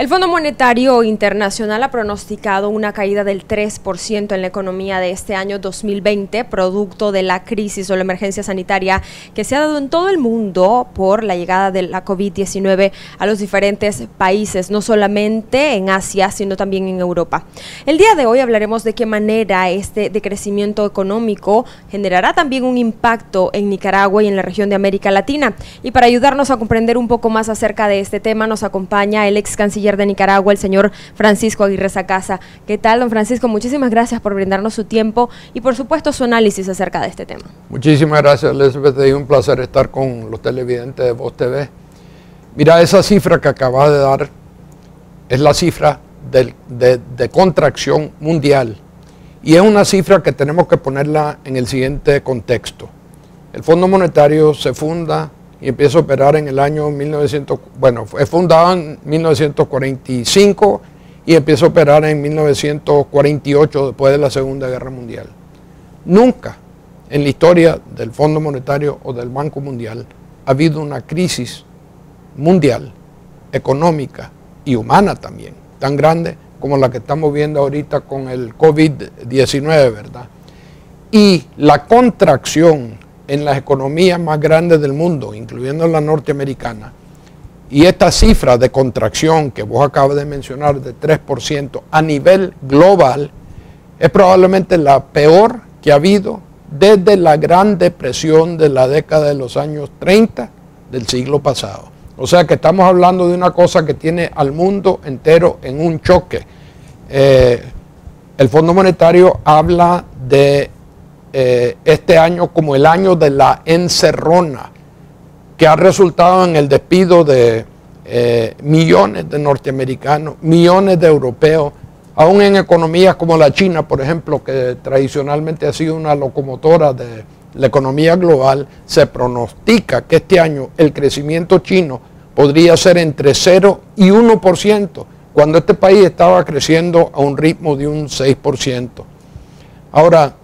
El Fondo Monetario Internacional ha pronosticado una caída del 3% en la economía de este año 2020, producto de la crisis o la emergencia sanitaria que se ha dado en todo el mundo por la llegada de la COVID-19 a los diferentes países, no solamente en Asia, sino también en Europa. El día de hoy hablaremos de qué manera este decrecimiento económico generará también un impacto en Nicaragua y en la región de América Latina. Y para ayudarnos a comprender un poco más acerca de este tema, nos acompaña el ex canciller de Nicaragua, el señor Francisco Aguirre Sacasa. ¿Qué tal, don Francisco? Muchísimas gracias por brindarnos su tiempo y, por supuesto, su análisis acerca de este tema. Muchísimas gracias, Elizabeth. Es un placer estar con los televidentes de Voz TV. Mira, esa cifra que acabas de dar es la cifra de, de contracción mundial. Y es una cifra que tenemos que ponerla en el siguiente contexto. El Fondo Monetario se funda y empieza a operar en el año 1900, bueno, fue fundado en 1945 y empieza a operar en 1948 después de la Segunda Guerra Mundial. Nunca en la historia del Fondo Monetario o del Banco Mundial ha habido una crisis mundial, económica y humana también, tan grande como la que estamos viendo ahorita con el COVID-19, ¿verdad? Y la contracción en las economías más grandes del mundo, incluyendo la norteamericana, y esta cifra de contracción que vos acabas de mencionar de 3% a nivel global es probablemente la peor que ha habido desde la gran depresión de la década de los años 30 del siglo pasado. O sea que estamos hablando de una cosa que tiene al mundo entero en un choque. Eh, el Fondo Monetario habla de eh, este año como el año de la encerrona, que ha resultado en el despido de eh, millones de norteamericanos, millones de europeos, aún en economías como la China, por ejemplo, que tradicionalmente ha sido una locomotora de la economía global, se pronostica que este año el crecimiento chino podría ser entre 0 y 1%, cuando este país estaba creciendo a un ritmo de un 6%. Ahora,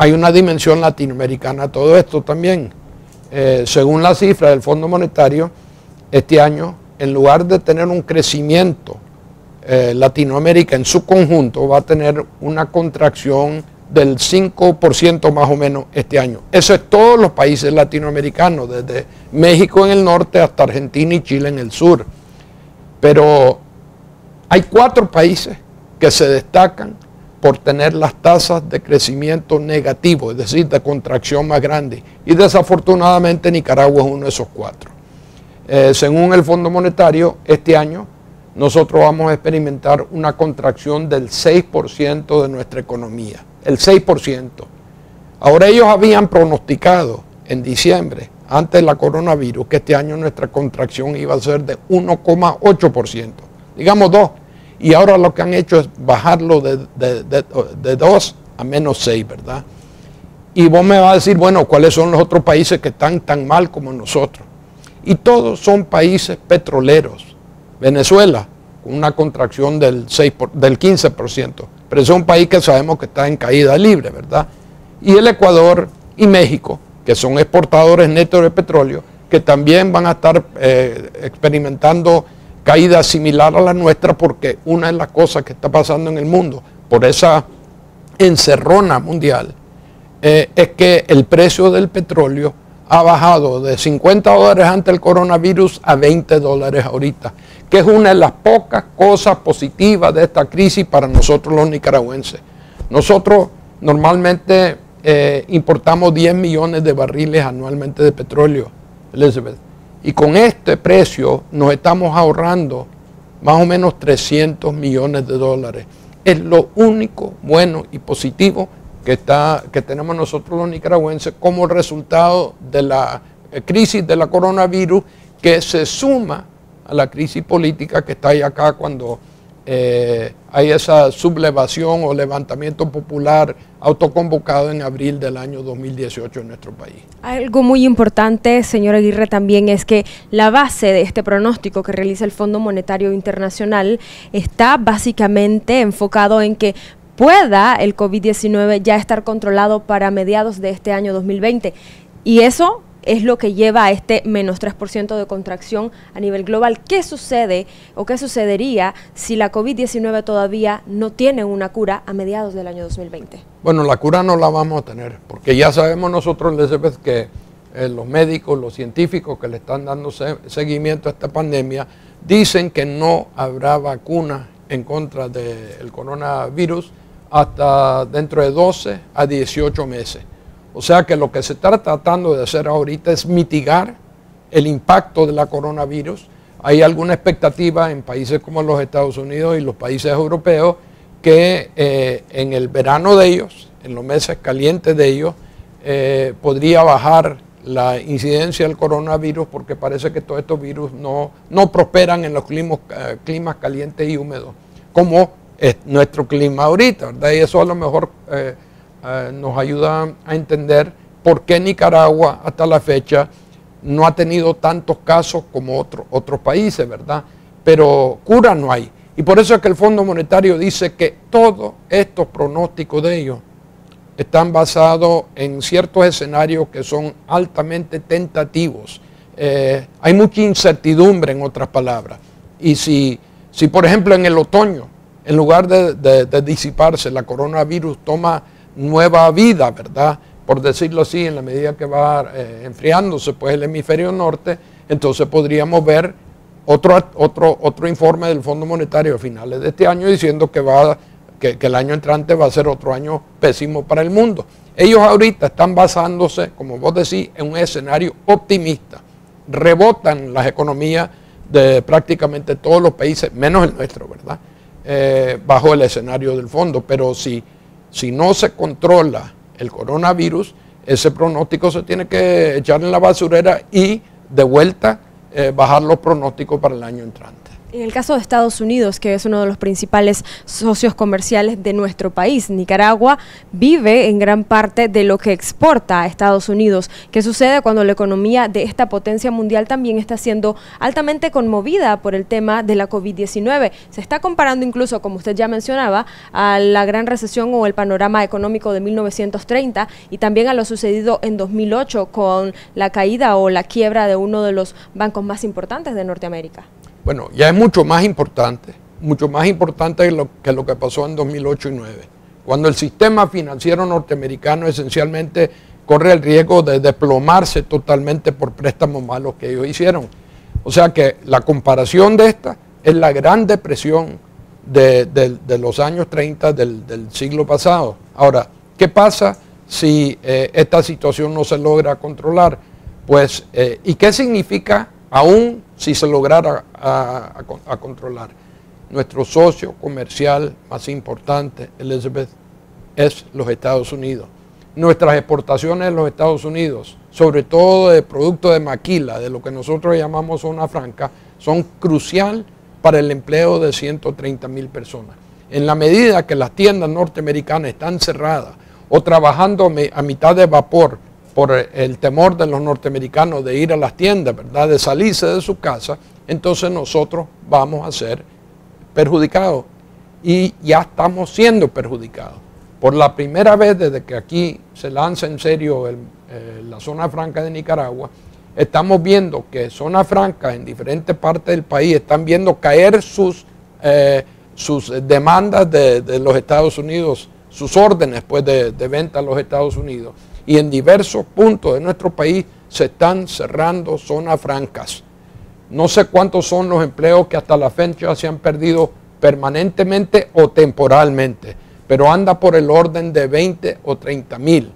hay una dimensión latinoamericana a todo esto también. Eh, según la cifra del Fondo Monetario, este año, en lugar de tener un crecimiento, eh, Latinoamérica en su conjunto va a tener una contracción del 5% más o menos este año. Eso es todos los países latinoamericanos, desde México en el norte hasta Argentina y Chile en el sur. Pero hay cuatro países que se destacan por tener las tasas de crecimiento negativo, es decir, de contracción más grande. Y desafortunadamente Nicaragua es uno de esos cuatro. Eh, según el Fondo Monetario, este año nosotros vamos a experimentar una contracción del 6% de nuestra economía, el 6%. Ahora ellos habían pronosticado en diciembre, antes de la coronavirus, que este año nuestra contracción iba a ser de 1,8%, digamos 2% y ahora lo que han hecho es bajarlo de, de, 2 a menos 6, ¿verdad? Y vos me vas a decir, bueno, ¿cuáles son los otros países que están tan mal como nosotros? Y todos son países petroleros. Venezuela, con una contracción del, 6 del 15%, pero es un país que sabemos que está en caída libre, ¿verdad? Y el Ecuador y México, que son exportadores netos de petróleo, que también van a estar eh, experimentando caída similar a la nuestra porque una de las cosas que está pasando en el mundo por esa encerrona mundial eh, es que el precio del petróleo ha bajado de 50 dólares ante el coronavirus a 20 dólares ahorita, que es una de las pocas cosas positivas de esta crisis para nosotros los nicaragüenses. Nosotros normalmente eh, importamos 10 millones de barriles anualmente de petróleo, Elizabeth. Y con este precio nos estamos ahorrando más o menos 300 millones de dólares. Es lo único bueno y positivo que, está, que tenemos nosotros los nicaragüenses como resultado de la eh, crisis de la coronavirus que se suma a la crisis política que está ahí acá cuando eh, hay esa sublevación o levantamiento popular autoconvocado en abril del año 2018 en nuestro país. Algo muy importante, señor Aguirre, también es que la base de este pronóstico que realiza el Fondo Monetario Internacional está básicamente enfocado en que pueda el COVID-19 ya estar controlado para mediados de este año 2020. Y eso es lo que lleva a este menos 3% de contracción a nivel global. ¿Qué sucede o qué sucedería si la COVID-19 todavía no tiene una cura a mediados del año 2020? Bueno, la cura no la vamos a tener, porque ya sabemos nosotros, Elizabeth, que eh, los médicos, los científicos que le están dando seguimiento a esta pandemia, dicen que no habrá vacuna en contra del coronavirus hasta dentro de 12 a 18 meses. O sea que lo que se está tratando de hacer ahorita es mitigar el impacto de la coronavirus. Hay alguna expectativa en países como los Estados Unidos y los países europeos que eh, en el verano de ellos, en los meses calientes de ellos, eh, podría bajar la incidencia del coronavirus porque parece que todos estos virus no, prosperan en los climas, eh, climas calientes y húmedos, como es nuestro clima ahorita, ¿verdad? Y eso a lo mejor eh, nos ayuda a entender por qué Nicaragua hasta la fecha no ha tenido tantos casos como otros países, ¿verdad? Pero cura no hay. Y por eso es que el Fondo Monetario dice que todos estos pronósticos de ellos están basados en ciertos escenarios que son altamente tentativos. Eh, hay mucha incertidumbre en otras palabras. Y si, si por ejemplo en el otoño, en lugar de, disiparse, la coronavirus toma nueva vida, ¿verdad? Por decirlo así, en la medida que va eh, enfriándose pues el hemisferio norte, entonces podríamos ver otro, otro, otro informe del Fondo Monetario a finales de este año diciendo que va que, el año entrante va a ser otro año pésimo para el mundo. Ellos ahorita están basándose, como vos decís, en un escenario optimista. Rebotan las economías de prácticamente todos los países, menos el nuestro, ¿verdad? Eh, bajo el escenario del fondo. Pero si, si no se controla el coronavirus, ese pronóstico se tiene que echar en la basurera y de vuelta eh, bajar los pronósticos para el año entrante. En el caso de Estados Unidos, que es uno de los principales socios comerciales de nuestro país, Nicaragua vive en gran parte de lo que exporta a Estados Unidos. ¿Qué sucede cuando la economía de esta potencia mundial también está siendo altamente conmovida por el tema de la COVID-19? Se está comparando incluso, como usted ya mencionaba, a la gran recesión o el panorama económico de 1930 y también a lo sucedido en 2008 con la caída o la quiebra de uno de los bancos más importantes de Norteamérica. Bueno, ya es mucho más importante, mucho más importante que lo que, lo que pasó en 2008 y 2009, cuando el sistema financiero norteamericano esencialmente corre el riesgo de desplomarse totalmente por préstamos malos que ellos hicieron. O sea que la comparación de esta es la gran depresión de, los años 30 del, siglo pasado. Ahora, ¿qué pasa si eh, esta situación no se logra controlar? Pues, eh, ¿y qué significa aún si se lograra a, controlar. Nuestro socio comercial más importante, Elizabeth, es los Estados Unidos. Nuestras exportaciones en los Estados Unidos, sobre todo de productos de maquila, de lo que nosotros llamamos zona franca, son crucial para el empleo de 130 mil personas. En la medida que las tiendas norteamericanas están cerradas o trabajando a mitad de vapor por el temor de los norteamericanos de ir a las tiendas, ¿verdad? De salirse de su casa, entonces nosotros vamos a ser perjudicados. Y ya estamos siendo perjudicados. Por la primera vez desde que aquí se lanza en serio eh, la zona franca de Nicaragua, estamos viendo que zonas francas en diferentes partes del país están viendo caer sus, eh, sus demandas de, los Estados Unidos, sus órdenes pues, de, de venta a los Estados Unidos y en diversos puntos de nuestro país se están cerrando zonas francas. No sé cuántos son los empleos que hasta la fecha se han perdido permanentemente o temporalmente, pero anda por el orden de 20 o 30 mil,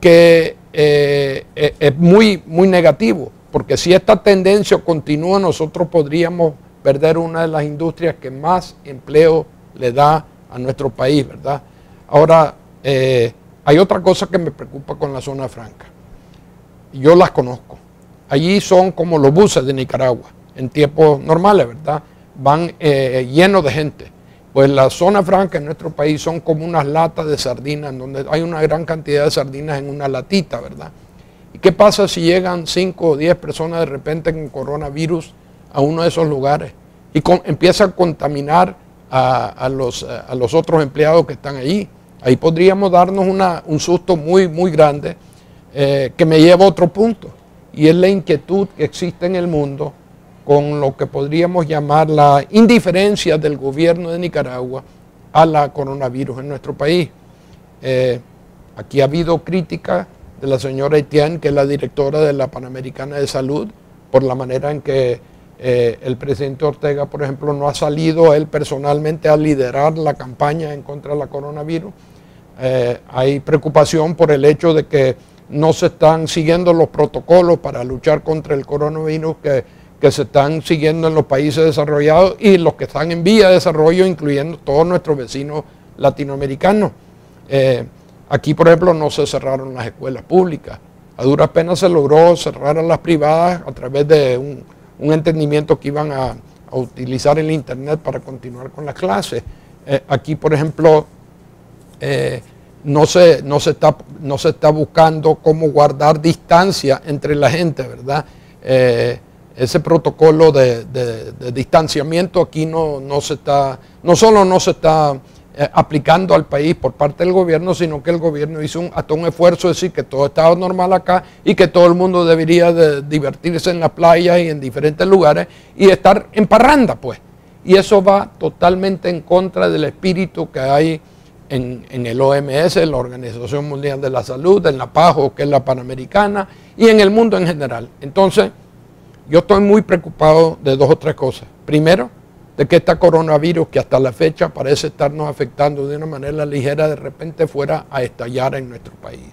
que eh, eh, es muy, muy negativo, porque si esta tendencia continúa, nosotros podríamos perder una de las industrias que más empleo le da a nuestro país, ¿verdad? Ahora, eh, hay otra cosa que me preocupa con la zona franca. Yo las conozco. Allí son como los buses de Nicaragua, en tiempos normales, ¿verdad? Van eh, llenos de gente. Pues la zona franca en nuestro país son como unas latas de sardinas, donde hay una gran cantidad de sardinas en una latita, ¿verdad? ¿Y qué pasa si llegan 5 o 10 personas de repente con coronavirus a uno de esos lugares y empieza a contaminar a los otros empleados que están allí? Ahí podríamos darnos un susto muy, muy grande eh, que me lleva a otro punto, y es la inquietud que existe en el mundo con lo que podríamos llamar la indiferencia del gobierno de Nicaragua a la coronavirus en nuestro país. Eh, aquí ha habido crítica de la señora Etienne, que es la directora de la Panamericana de Salud, por la manera en que eh, el presidente Ortega, por ejemplo, no ha salido él personalmente a liderar la campaña en contra de la coronavirus. Eh, hay preocupación por el hecho de que no se están siguiendo los protocolos para luchar contra el coronavirus que, que se están siguiendo en los países desarrollados y los que están en vía de desarrollo, incluyendo todos nuestros vecinos latinoamericanos. Eh, aquí, por ejemplo, no se cerraron las escuelas públicas. A duras penas se logró cerrar a las privadas a través de un, entendimiento que iban a, utilizar el Internet para continuar con las clases. Eh, aquí, por ejemplo, eh, no, se, no, se está, no se está buscando cómo guardar distancia entre la gente, ¿verdad? Eh, ese protocolo de, distanciamiento aquí no, no se está, no solo no se está eh, aplicando al país por parte del gobierno, sino que el gobierno hizo un, hasta un esfuerzo de decir que todo estaba normal acá y que todo el mundo debería de divertirse en la playa y en diferentes lugares y estar en parranda, pues. Y eso va totalmente en contra del espíritu que hay en, en, el OMS, en la Organización Mundial de la Salud, en la PAJO, que es la Panamericana, y en el mundo en general. Entonces, yo estoy muy preocupado de dos o tres cosas. Primero, de que este coronavirus que hasta la fecha parece estarnos afectando de una manera ligera, de repente fuera a estallar en nuestro país.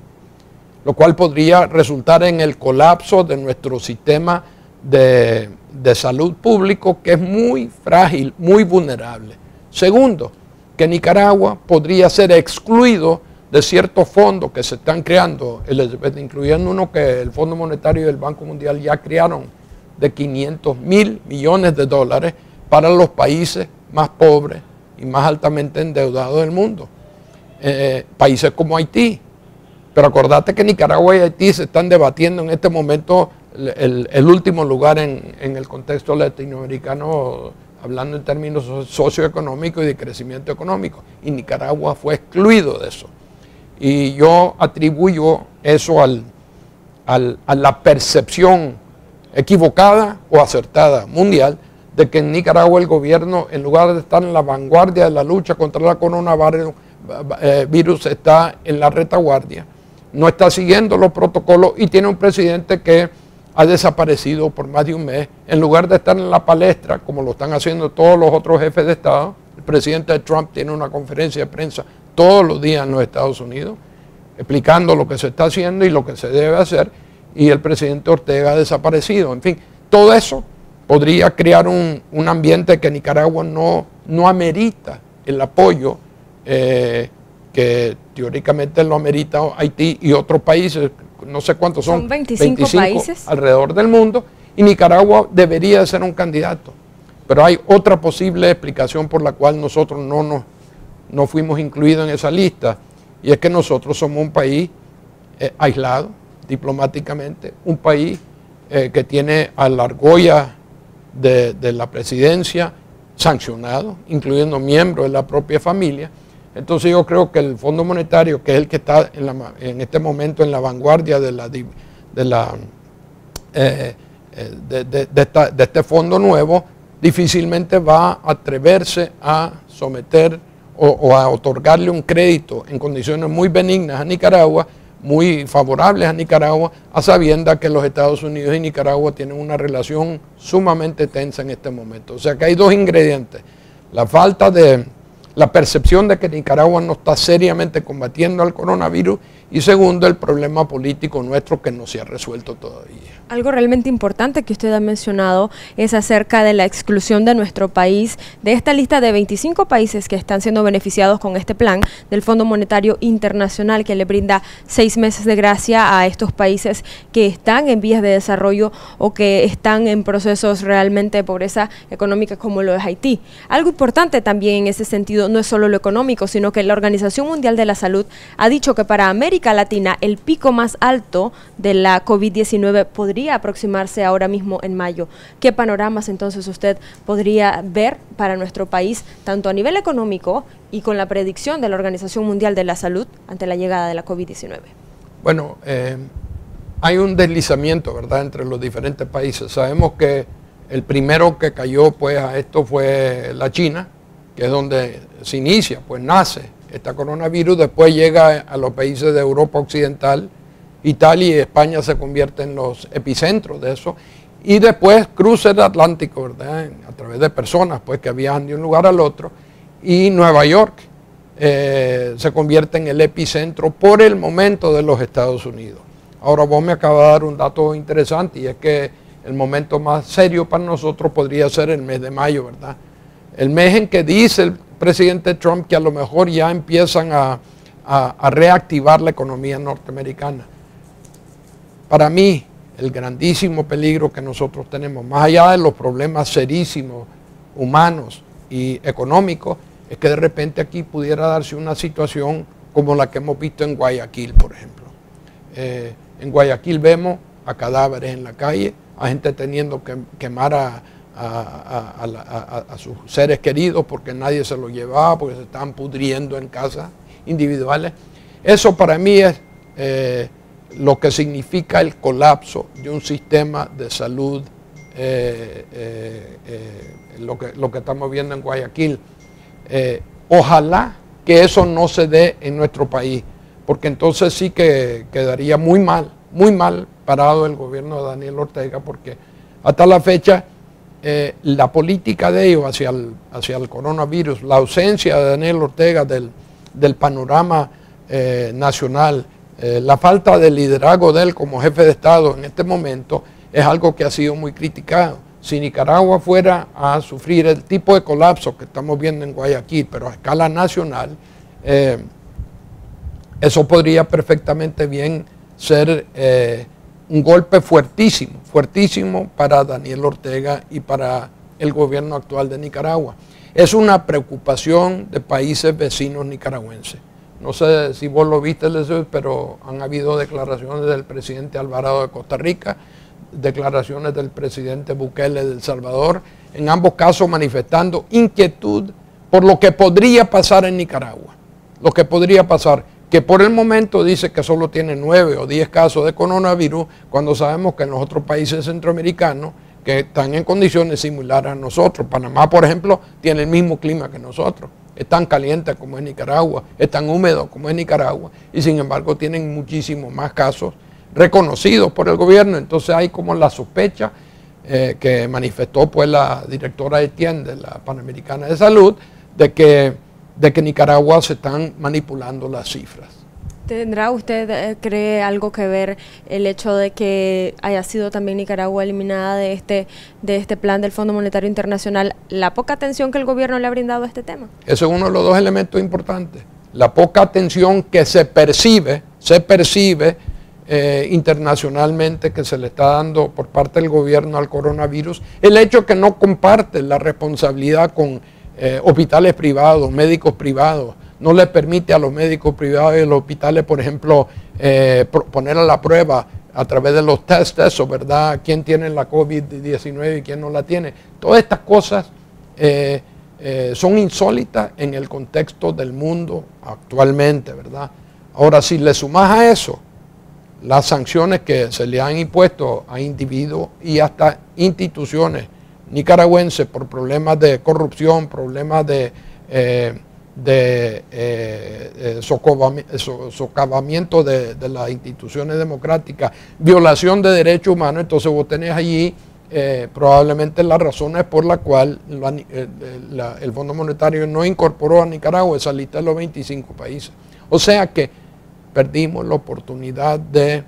Lo cual podría resultar en el colapso de nuestro sistema de, de salud público, que es muy frágil, muy vulnerable. Segundo, que Nicaragua podría ser excluido de ciertos fondos que se están creando, incluyendo uno que el Fondo Monetario y el Banco Mundial ya crearon de 500 mil millones de dólares para los países más pobres y más altamente endeudados del mundo. Eh, países como Haití. Pero acordate que Nicaragua y Haití se están debatiendo en este momento el, último lugar en, el contexto latinoamericano, hablando en términos socioeconómicos y de crecimiento económico. Y Nicaragua fue excluido de eso. Y yo atribuyo eso al, a la percepción equivocada o acertada mundial de que en Nicaragua el gobierno, en lugar de estar en la vanguardia de la lucha contra la coronavirus, eh, está en la retaguardia, no está siguiendo los protocolos y tiene un presidente que ha desaparecido por más de un mes, en lugar de estar en la palestra, como lo están haciendo todos los otros jefes de Estado, el presidente Trump tiene una conferencia de prensa todos los días en los Estados Unidos, explicando lo que se está haciendo y lo que se debe hacer, y el presidente Ortega ha desaparecido. En fin, todo eso podría crear un, ambiente que Nicaragua no, no amerita el apoyo eh, que teóricamente lo amerita Haití y otros países, no sé cuántos son, son 25, países alrededor del mundo, y Nicaragua debería ser un candidato. Pero hay otra posible explicación por la cual nosotros no, nos, no fuimos incluidos en esa lista, y es que nosotros somos un país eh, aislado diplomáticamente, un país eh, que tiene a la argolla de, la presidencia sancionado, incluyendo miembros de la propia familia. Entonces yo creo que el Fondo Monetario, que es el que está en, este momento en la vanguardia de, este fondo nuevo, difícilmente va a atreverse a someter o a otorgarle un crédito en condiciones muy benignas a Nicaragua muy favorables a Nicaragua, a sabienda que los Estados Unidos y Nicaragua tienen una relación sumamente tensa en este momento. O sea que hay dos ingredientes. La falta de la percepción de que Nicaragua no está seriamente combatiendo al coronavirus y segundo, el problema político nuestro que no se ha resuelto todavía. Algo realmente importante que usted ha mencionado es acerca de la exclusión de nuestro país de esta lista de 25 países que están siendo beneficiados con este plan del Fondo Monetario Internacional que le brinda seis meses de gracia a estos países que están en vías de desarrollo o que están en procesos realmente de pobreza económica como lo es Haití. Algo importante también en ese sentido no es solo lo económico, sino que la Organización Mundial de la Salud ha dicho que para América Latina el pico más alto de la COVID-19 podría aproximarse ahora mismo en mayo. ¿Qué panoramas entonces usted podría ver para nuestro país, tanto a nivel económico y con la predicción de la Organización Mundial de la Salud ante la llegada de la COVID-19? Bueno, eh, hay un deslizamiento, ¿verdad?, entre los diferentes países. Sabemos que el primero que cayó pues a esto fue la China, que es donde se inicia, pues nace este coronavirus, después llega a los países de Europa Occidental, Italia y España se convierten en los epicentros de eso, y después cruza el Atlántico, ¿verdad? A través de personas pues que viajan de un lugar al otro, y Nueva York eh, se convierte en el epicentro por el momento de los Estados Unidos. Ahora vos me acabas de dar un dato interesante y es que el momento más serio para nosotros podría ser el mes de mayo, ¿verdad? El mes en que dice el presidente Trump que a lo mejor ya empiezan a, reactivar la economía norteamericana. Para mí, el grandísimo peligro que nosotros tenemos, más allá de los problemas serísimos, humanos y económicos, es que de repente aquí pudiera darse una situación como la que hemos visto en Guayaquil, por ejemplo. Eh, en Guayaquil vemos a cadáveres en la calle, a gente teniendo que quemar a, sus seres queridos porque nadie se los llevaba, porque se estaban pudriendo en casas individuales. Eso para mí es eh, lo que significa el colapso de un sistema de salud, eh, eh, lo, que, lo que estamos viendo en Guayaquil. ojalá que eso no se dé en nuestro país porque entonces sí que quedaría muy mal, muy mal parado el gobierno de Daniel Ortega, porque hasta la fecha eh, la política de ellos hacia el, hacia el coronavirus, la ausencia de Daniel Ortega del, panorama eh, nacional, eh, la falta de liderazgo de él como jefe de Estado en este momento es algo que ha sido muy criticado. Si Nicaragua fuera a sufrir el tipo de colapso que estamos viendo en Guayaquil, pero a escala nacional, eso podría perfectamente bien ser eh, un golpe fuertísimo, fuertísimo para Daniel Ortega y para el gobierno actual de Nicaragua. Es una preocupación de países vecinos nicaragüenses. No sé si vos lo viste, pero han habido declaraciones del presidente Alvarado de Costa Rica, declaraciones del presidente Bukele de El Salvador, en ambos casos manifestando inquietud por lo que podría pasar en Nicaragua. Lo que podría pasar que por el momento dice que solo tiene nueve o diez casos de coronavirus, cuando sabemos que en los otros países centroamericanos que están en condiciones similares a nosotros, Panamá, por ejemplo, tiene el mismo clima que nosotros, es tan caliente como es Nicaragua, es tan húmedo como es Nicaragua, y sin embargo tienen muchísimos más casos reconocidos por el gobierno, entonces hay como la sospecha eh, que manifestó pues la directora de de la Panamericana de Salud, de que de que Nicaragua se están manipulando las cifras. ¿Tendrá usted, eh, cree, algo que ver el hecho de que haya sido también Nicaragua eliminada de este, de este plan del Fondo Monetario Internacional, la poca atención que el gobierno le ha brindado a este tema? Ese es uno de los dos elementos importantes. La poca atención que se percibe, se percibe eh, internacionalmente que se le está dando por parte del gobierno al coronavirus, el hecho que no comparte la responsabilidad con eh, hospitales privados, médicos privados, no le permite a los médicos privados y los hospitales, por ejemplo, eh, poner a la prueba a través de los test, eso, ¿verdad? ¿Quién tiene la COVID-19 y quién no la tiene? Todas estas cosas eh, son insólitas en el contexto del mundo actualmente, ¿verdad? Ahora, si le sumas a eso las sanciones que se le han impuesto a individuos y hasta instituciones nicaragüenses por problemas de corrupción, problemas de, eh, de eh, eh, socavamiento de, las instituciones democráticas, violación de derechos humanos, entonces vos tenés allí probablemente las razones por las cuales el Fondo Monetario no incorporó a Nicaragua esa lista de los 25 países. O sea que perdimos la oportunidad de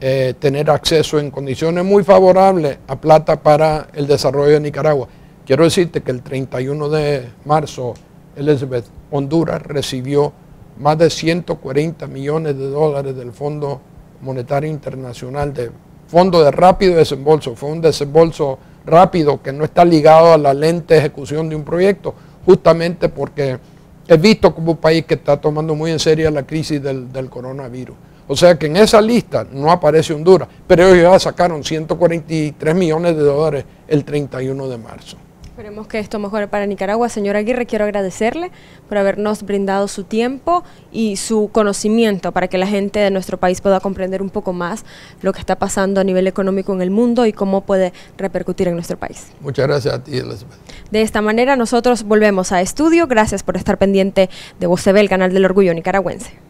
eh, tener acceso en condiciones muy favorables a plata para el desarrollo de Nicaragua. Quiero decirte que el 31 de marzo, Elizabeth, Honduras recibió más de 140 millones de dólares del Fondo Monetario Internacional, de fondo de rápido desembolso. Fue un desembolso rápido que no está ligado a la lente ejecución de un proyecto, justamente porque es visto como un país que está tomando muy en serio la crisis del coronavirus. O sea que en esa lista no aparece Honduras, pero ellos ya sacaron 143 millones de dólares el 31 de marzo. Esperemos que esto mejore para Nicaragua. Señora Aguirre, quiero agradecerle por habernos brindado su tiempo y su conocimiento para que la gente de nuestro país pueda comprender un poco más lo que está pasando a nivel económico en el mundo y cómo puede repercutir en nuestro país. Muchas gracias a ti, Elizabeth. De esta manera nosotros volvemos a estudio. Gracias por estar pendiente de TV, el canal del orgullo nicaragüense.